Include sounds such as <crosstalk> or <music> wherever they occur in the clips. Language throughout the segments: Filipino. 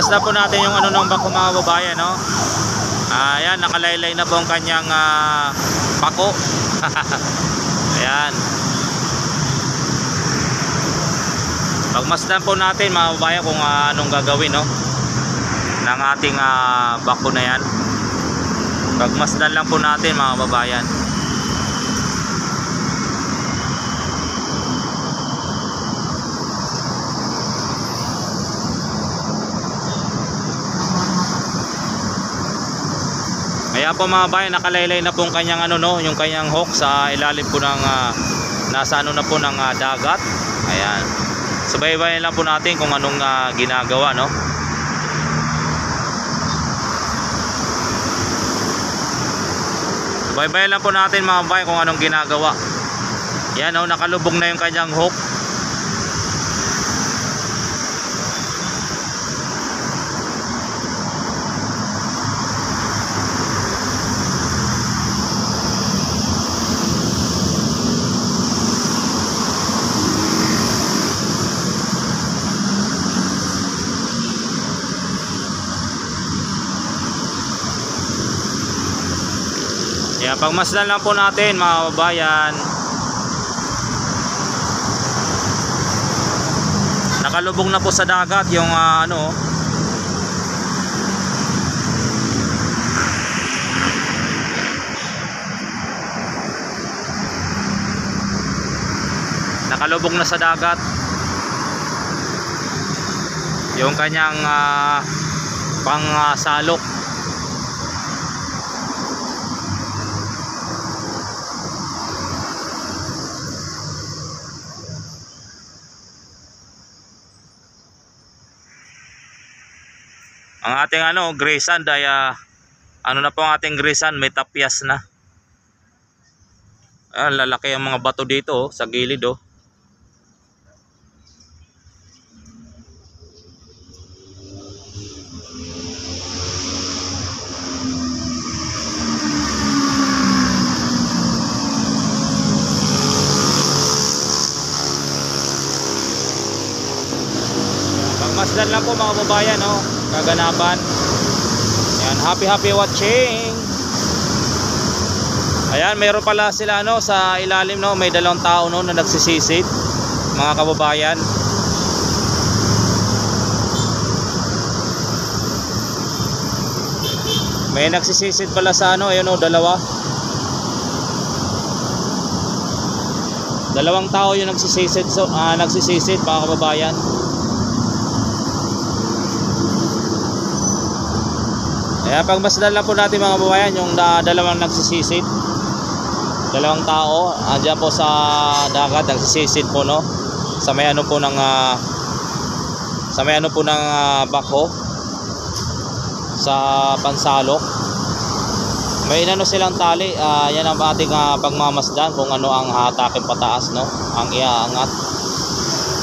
Pagmasdan po natin yung ano ng bako mga babayan, no? Ayan, nakalaylay na po ang kanyang ah, bako. <laughs> Ayan. Pagmasdan po natin mga babayan kung ah, anong gagawin, no? Ng ating ah, bako na yan. Pagmasdan lang po natin mga babayan. Kaya po mga bayan, nakalaylay na po ang kanyang ano no, yung kanyang hook sa ilalim po ng ah, nasa ano na po ng ah, dagat. Ayan. Subaybayan lang po natin kung anong ah, ginagawa no. Subaybayan lang po natin mga bayan kung anong ginagawa. Yan oh, nakalubog na yung kanyang hook. Kaya pagmasdan lang po natin mga kababayan. Nakalubog na po sa dagat yung ah, ano. Nakalubog na sa dagat. Yung kanyang ah, pang ah, salok. Ang ating ano, gray sand ay ah, ano na po ang ating gray sand, may tapyas na. Ah, lalaki ang mga bato dito oh, sa gilid oh. Pagmasdan lang po mga babayan, no? Kaganapan. Yan, happy happy watching. Ayan, mayroon pala sila no sa ilalim no, may dalawang tao no na nagsisisid. Mga kababayan. May nagsisisid pala sa ano, ayun no, dalawa. Dalawang tao yung nagsisisid so ah, nagsisisid mga kababayan. Kaya pagmasdan lang po natin mga kababayan yung da, dalawang nagsisisid. Dalawang tao, andyan po sa dagat nagsisisid po no. Sa may ano po ng ah, sa may ano po ng uh, bako sa pansalok. May inano silang tali, ah, yan ang ating ah, pagmamasdan kung ano ang hatakin pataas no, ang iaangat.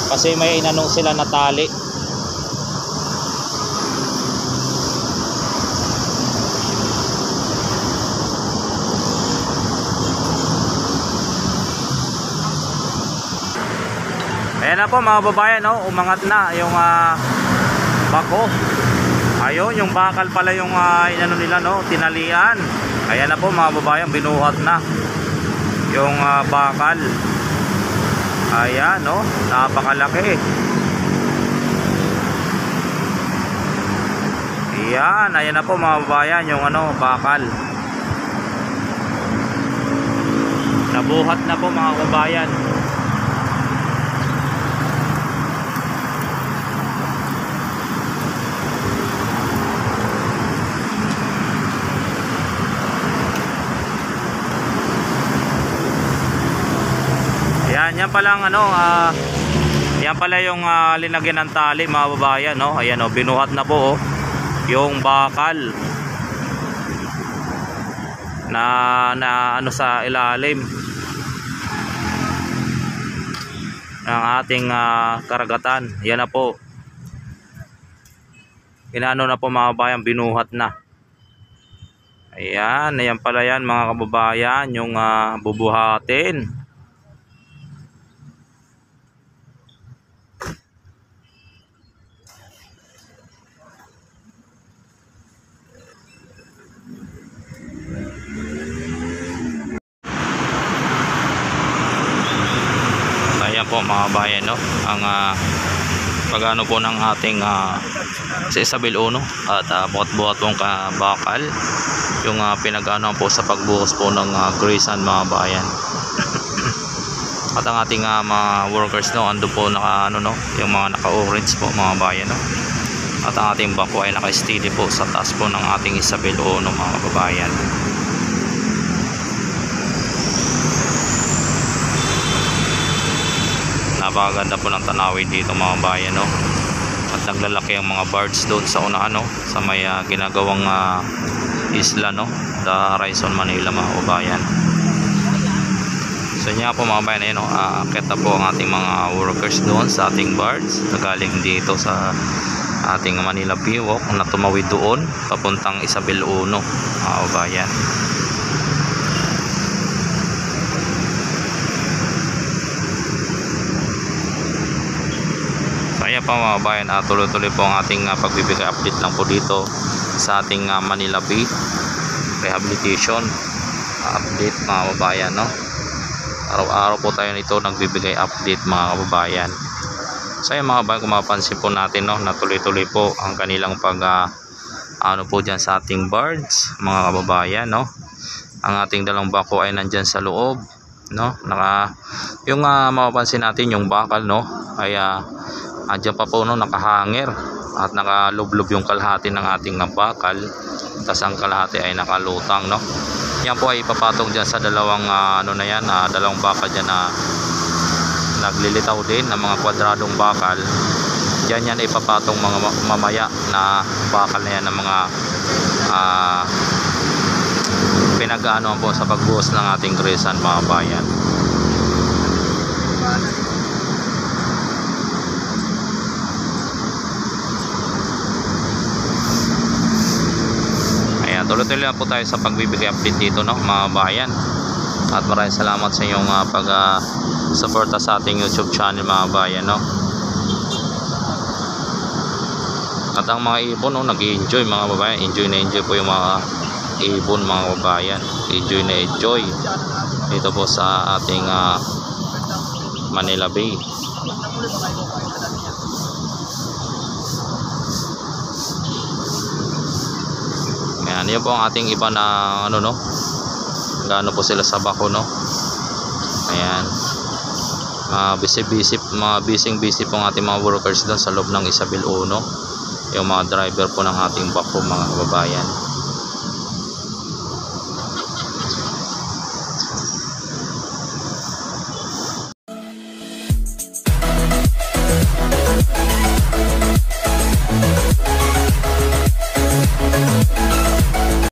Kasi may inanong sila na tali. Ayan na po mga babayan, no? umangat na yung ah, bako. Ayun, yung bakal pala yung ah, inano nila, no? tinalian. Ayan na po mga babayan, binuhat na yung ah, bakal. Ayan, no? napakalaki. Ayan, ayan na po mga babayan, yung ano, bakal. Nabuhat na po mga babayan. Yan, yan pala ang ano, ah, yan pala yung ah, linagyan ng tali mga babayan, no? Ayan oh, binuhat na po oh, yung bakal na na ano sa ilalim ng ating ah, karagatan. Yan na po. Inaano na po mga babayan, binuhat na. Ayan, ayan pala yan mga kababayan, yung ah, bubuhatin. Ayan po mga bayan no. Ang ah, pagano po ng ating ah, sa Isabel Uno at uh, buhat-buhat pong kabakal. Yung uh, pinag-ano po sa pagbuhos po ng uh, Grayson mga bayan. At ang ating ah, mga workers no? Ando po naka ano no? Yung mga naka-orange po mga bayan no? At ang ating bako ay naka-steady po sa taas po ng ating Isabel Uno mga kababayan napakaganda po ng tanawin dito mga bayan no? At naglalaki ang mga birds doon sa unahan no? Sa may ah, ginagawang ah, isla no? The Horizon Manila mga kabayan. So niya po mga bayan ayun no? Aakyat na po ang ating mga workers doon sa ating birds na galing dito sa ating Manila Biwok na tumawid doon papuntang Isabel Uno mga kabayan Ayan pa mga bayan, ah, tuloy-tuloy po ang ating ah, pagbibigay update lang po dito sa ating ah, Manila Bay Rehabilitation update mga kababayan no. Araw-araw po tayo nito nagbibigay update mga kababayan. So ayan mga kababayan, kung po natin no, na tuloy-tuloy po ang kanilang pag ah, ano po diyan sa ating birds mga kababayan no. Ang ating dalang bako ay nandyan sa loob no. Naka yung ah, mapapansin natin yung bakal no ay ah, Andiyan pa po no, nakahangir at nakalublob yung kalahati ng ating bakal. Tapos ang kalahati ay nakalutang no. Yan po ay ipapatong diyan sa dalawang ah, ano na yan, ah, dalawang bakal diyan na naglilitaw din ng mga kwadradong bakal. Diyan yan ipapatong mga ma- mamaya na bakal na yan ng mga ah, pinag-aanoan po sa pagbuhos ng ating gresan mga bayan. Tuloy-tuloy lang po tayo sa pagbibigay update dito no, mga bayan. At maraming salamat sa inyong uh, pag ah, suporta sa ating YouTube channel mga bayan no. At ang mga ibon no, nag-enjoy mga babayan. Enjoy na enjoy po yung mga ibon mga babayan. Enjoy na enjoy dito po sa ating ah, Manila Bay. Ayan, yun po ang ating iba na ano no. Gaano po sila sa bako no. Ayan. Mga busy-busy, mga po ang ating mga workers doon sa loob ng Isabel Uno. Yung mga driver po ng ating bako mga kababayan.